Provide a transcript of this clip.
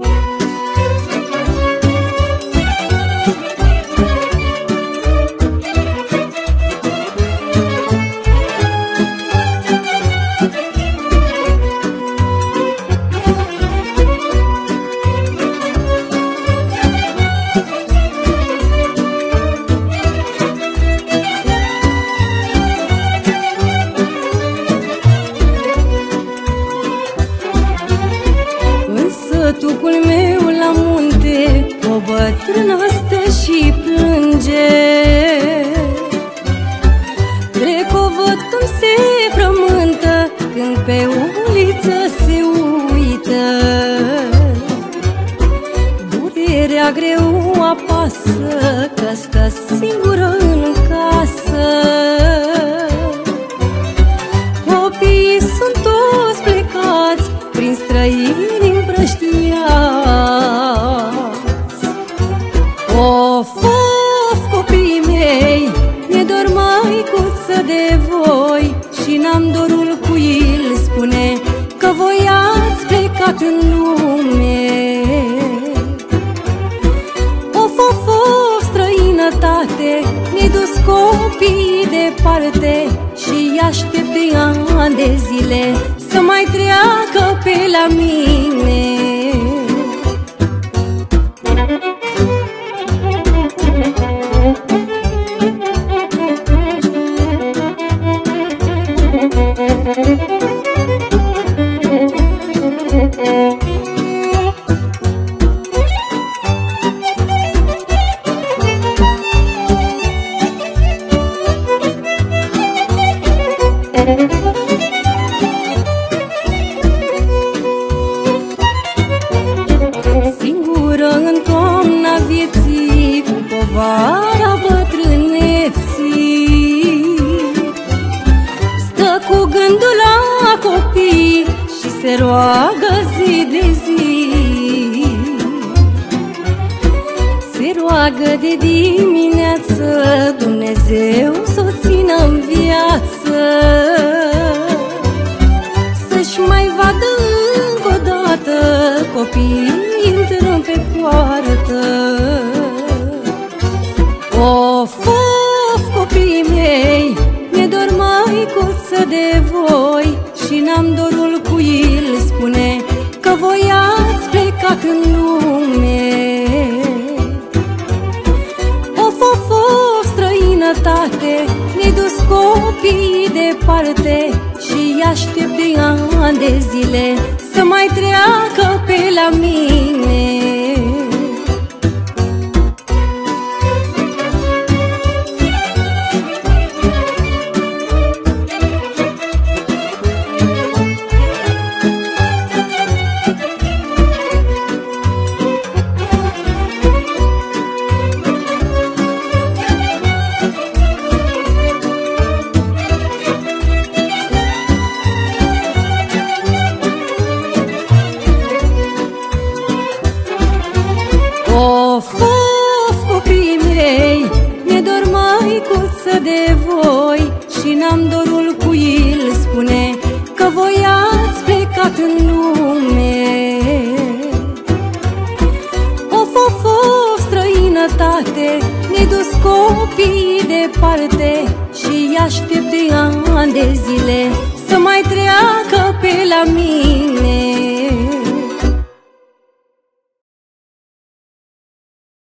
Yeah. Meu la munte O bătrână stă și plânge. Trec o văd cum se frământă Când pe uliță se uită. Durerea greu apasă Că stă singură în casă Și n-am dorul cu el spune Că voi ați plecat în lume. Of, of, of, străinătate Mi-ai dus copiii departe Și aștept de ani de zile Să mai treacă pe la mine Singură în toamna vieții Cu povara bătrâneții Stă cu gândul la copii Și se roagă zi de zi. Se roagă de dimineață Dumnezeu să o țină în viață măicuță de voi Și n-am dorul cu el spune Că voi ați plecat în lume. Of, of, of, străinătate Mi-ai dus copiii departe Și aștept de ani de zile Să mai treacă pe la mine of, copiii mei Mi-e dor măicuță de voi. Și n-am dorul cu el spune Că voi ați plecat în lume. Of, of, of, străinătate Mi-ai dus copiii departe. Și aștept de ani de zile Să mai treacă pe la mine